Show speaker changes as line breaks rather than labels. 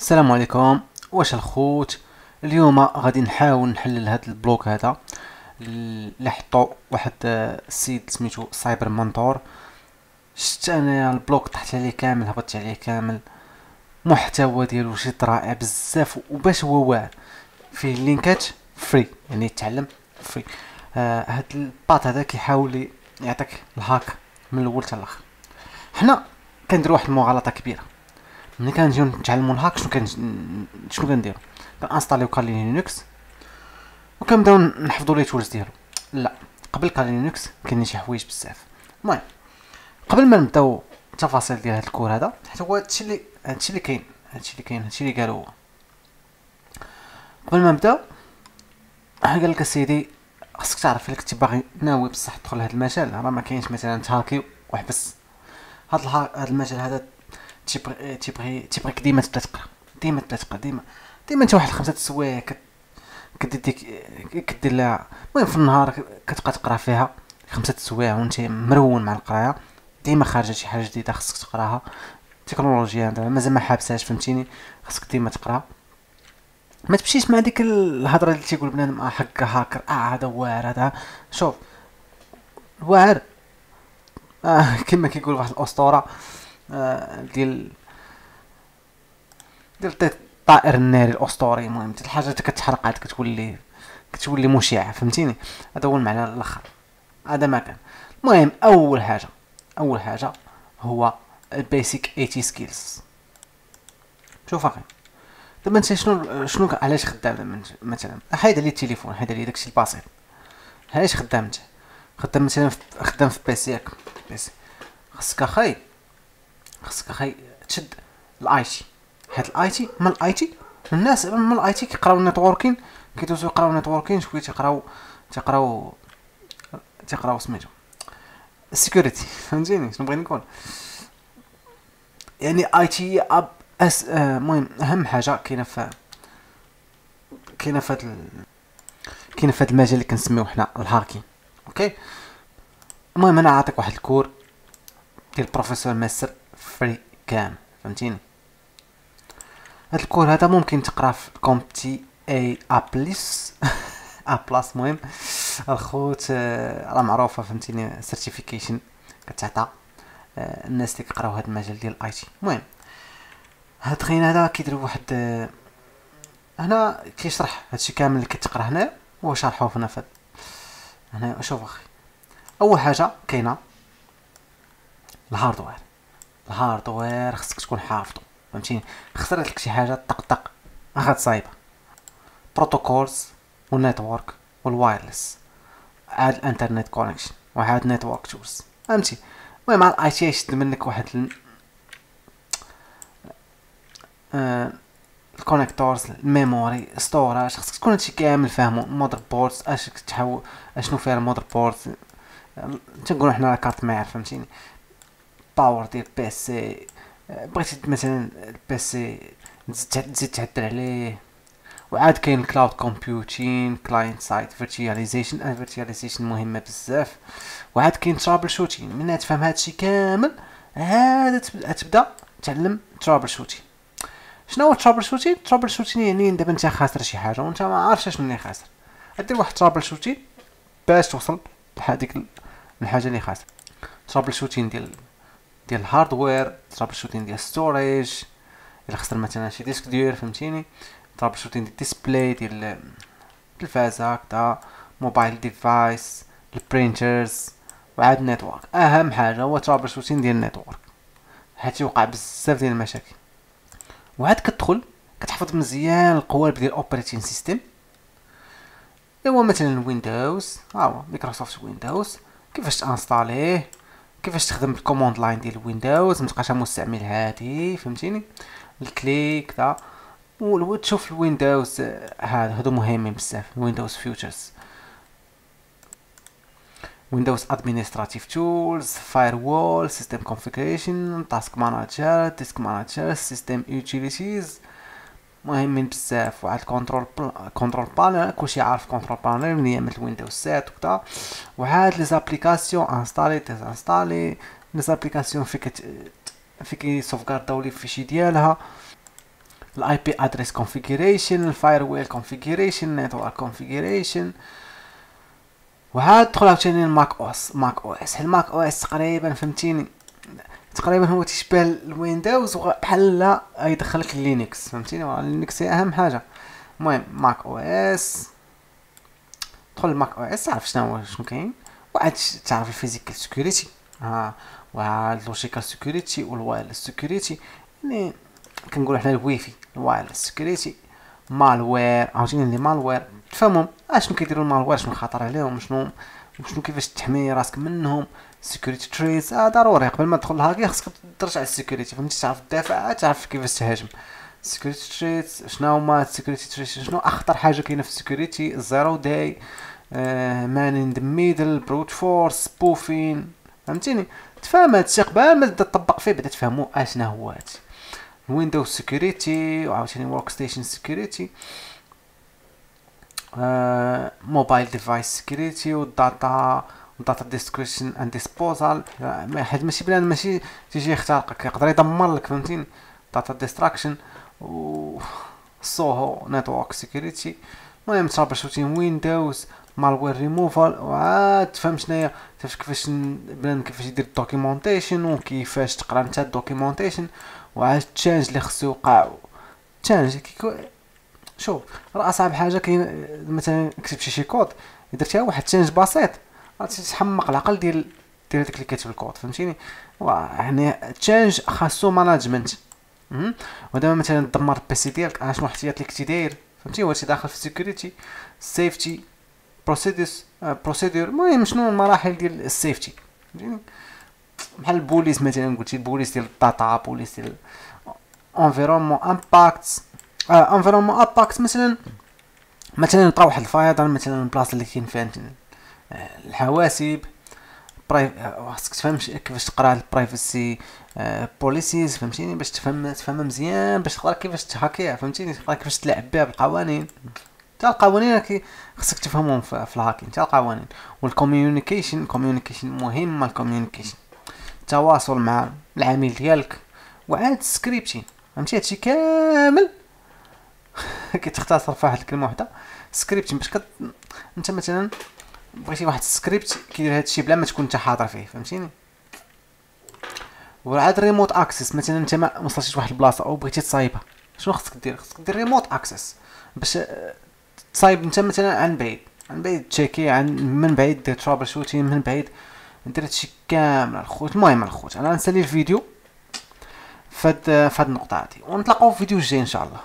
السلام عليكم. واش الخوت؟ اليوم غادي نحاول نحلل هذا ال blog هذا. اللي حطو واحد السيد سميتو Cyber Mentor شفت أنا ال blog طحت عليه كامل هبطت عليه كامل. محتوى ديالو شي رائع بزاف وباش هو واعر فيه لينكات free يعني يتعلم free آه هاد ال path هذا كيحاول يعطيك ال hack من الأول حتى الآخر. حنا كنديرو واحد المغالطة كبيرة. ملي كنجيو نتعلمو ال hack شنو كان شنو كنديرو كنانستاليو Kali Linux وكنبداو نحفظو les tools ديالو لا قبل Kali Linux كاينين شي حوايج بزاف المهم قبل ما نبداو التفاصيل ديال هاد ال cours هذا حيت هو هادشي اللي هادشي اللي كاين هادشي اللي كاين هادشي اللي قالو هو قبل ما نبداو قال لك اسيدي خاصك تعرف الا كنتي باغي ناوي بصح تدخل لهاد المجال راه ما كاينش مثلا تهاكي وحبس هاد هاد المجال هذا تيبغي تيبغي تيبغيك ديما تبدا تقرا ديما تبدا تقرا ديما ديما انت واحد خمسة السوايع كدير كدير لها. المهم في النهار كتبقى تقرا فيها خمسة السوايع وانت مرون مع القراية. ديما خارجة شي حاجة جديدة خصك تقراها. التكنولوجيا مازال ما حابساش فهمتيني؟ خصك ديما تقرا. ما تمشيش مع ديك الهضرة اللي تيقول بنادم آه حق هاكر آه هذا واعر هذا. شوف الواعر آه كما كيقول واحد الأسطورة. آه ديال ديال الطائر الناري الأسطوري المهم الحاجة كتحرق عاد كتولي كتولي مشعه فهمتيني؟ هذا هو المعنى الأخر. هذا ما كان. المهم أول حاجة أول حاجة هو ال basic IT skills شوف أخي دابا أنت شنو شنو علاش خدام مثلا حيد لي التليفون حيد لي داكشي البسيط. علاش خدام أنت؟ خدام مثلا خدام في basic PC خاصك أخي خاصك أخي تشد ال IT حيت ال IT من ال IT الناس من ال IT كيقراو ال networking كيدوزو يقراو ال networking شوية تيقراو تيقراو تيقراو سميتو ال security فهمتيني؟ شنو بغيت نقول؟ يعني IT اب اس آه، المهم أهم حاجة كاينة في كاينة في هاد كاينة في هاد المجال اللي كنسميوه حنا ال hacking okay؟ المهم أنا عاطيك واحد ال cours ديال ال Professor Messer .com؟ فهمتيني؟ هاد ال cours هذا ممكن تقرا في CompTIA A plus A plus المهم الخوت آه، راه معروفة فهمتيني؟ certification كتعطى. آه، الناس اللي كيقراو هاد المجال ديال ال IT المهم هاد خين هذا كيدير واحد آه، هنا كيشرح هادشي كامل اللي كتقرا هنا هو شارحو هنا فهاد هنا. شوف أخي. أول حاجة كاينة ال hardware ال hardware خصك تكون حافظو فهمتيني؟ خسرت لك شي حاجة طق طق اخد صايبة. protocols وال network وال wireless عاد ال internet connection وعاد network tools فهمتي؟ المهم ال IT يشد منك واحد ال... آه... ال connectors ال memory storage خصك تكون هادشي كامل فاهمو. motherboards أش تحول أشنو فيها ال motherboards تنقولو حنا carte mère فهمتيني؟ power ديال PC بغيتي مثلا ال PC تزيد تعدل عليه وعاد كاين cloud computing client side virtualization virtualization مهمه بزاف وعاد كاين troubleshooting من تفهم هادشي كامل هذا تبدا تعلم troubleshooting شنو هو troubleshooting troubleshooting يعني دابا انت خاسر شي حاجة وانت ما عارفش شنو اللي خاسر دير واحد troubleshooting باش توصل لهاديك الحاجة اللي خاسر troubleshooting ديال ديال ال hardware troubleshooting ديال storage الا خسر مثلا شي disque dur فهمتيني؟ troubleshooting ديال ال display ديال التلفازه هكذا mobile device ال printers وعاد network أهم حاجة هو troubleshooting ديال ال network حيت يوقع بزاف ديال المشاكل. وعاد كتدخل كتحفظ مزيان القوالب ديال ال operating system هو مثلا Windows ها هو Microsoft Windows كيفاش تانستاليه؟ كيفاش تخدم بال command line ديال Windows؟ متبقاش مستعمل هادي فهمتيني؟ ال click كذا وتشوف ال Windows هذا هادو مهمين بزاف. Windows features. Windows administrative tools firewall system configuration task manager disk manager system utilities مهمين بزاف وعاد control control panel كلشي عارف control panel من أيام ال Windows 7 وكذا وعاد les applications installer désinstaller les applications فيك فيك يسوفغارداو les fichiers ديالها. ال IP address configuration ال firewall configuration network configuration وعاد تدخل عاوتاني ال Mac OS Mac OS. ال Mac OS تقريبا فهمتيني. تقريبا هو تيشبه ال Windows بحال لا يدخلك Linux فهمتيني؟ Linux هي أهم حاجة. المهم Mac OS تدخل ال Mac OS تعرف شنو شنو كاين؟ وعاد تعرف ال physical security ها وعاد ال logical security وال wireless security يعني كنقولو حنا ال wifi ال wireless security malware عاوتاني les malware. تفهمهم اشنو كيديروا ال malware شنو خطر عليهم شنو شنو كيفاش تحمي راسك منهم. security threats آه ضروري قبل ما تدخل الهاكي خاصك ترجع ال security فهمتي؟ تعرف تدافع تعرف كيفاش تهاجم. security threats شنو هما ال security threats شنو أخطر حاجة كاينة في ال security ال zero day man in the middle brute force spoofing فهمتيني؟ تفهم هادشي قبل ما تبدأ تطبق فيه بدا تفهمو اشنا هو هادشي Windows security وعاوتاني workstation security mobile device security وال data data destruction and disposal حيت ماشي بلان ماشي تيجي يخترقك يقدر يدمر لك فهمتيني؟ data destruction و SOHO network security المهم ترابل شوتين ويندوز مالوير ريموفال وعاد تفهم شناهي تعرف كيفاش بنادم كيفاش يدير ال documentation وكيفاش تقرا نتا ال documentation وعاد change اللي خصو يوقع. change كيكو شوف راه أصعب حاجة كاين مثلا كتب شي كود درتيها واحد change بسيط. تحمق العقل ديال ديال داك اللي كاتب الكود فهمتيني؟ يعني change خاصو management ودابا مثلا دمر ال PC ديالك اشنو الاحتياط اللي كنتي داير؟ فهمتي هادشي داخل في ال security safety process procedure المهم شنو المراحل ديال ال safety فهمتيني؟ بحال ال policy مثلا قلتي ال policy ديال ال data policy ديال environment impact environment impact مثلا مثلا يطرا واحد الفيضان مثلا البلاصه اللي كاين فيها الحواسب خاصك تفهم كيفاش تقرا ال privacy policies فهمتيني؟ باش تفهم تفهم مزيان باش تقرا كيفاش تهاكيها فهمتيني؟ تقرا كيفاش تلعب بها بالقوانين. حتى القوانين خصك تفهمهم في ال hacking حتى القوانين. وال communication communication مهم ال communication التواصل مع العميل ديالك وعاد ال scripting فهمتي؟ هادشي كامل. كيتختصر في واحد الكلمة وحدة. scripting باش كت... انت مثلا بغيتي واحد السكريبت كيدير هادشي بلا ما تكون انت حاضر فيه فهمتيني؟ وعاد remote access مثلا انت ما وصلتي لواحد البلاصة أو بغيتي تصايبها شنو خصك دير؟ خصك دير remote access باش تصايب انت مثلا عن بعيد عن بعيد تشيكي عن من بعيد دير troubleshooting من بعيد ندير هادشي كامل الخوت. المهم الخوت أنا نسالي الفيديو فهاد فهاد النقطة هادي ونتلاقاو في الفيديو الجاي إن شاء الله.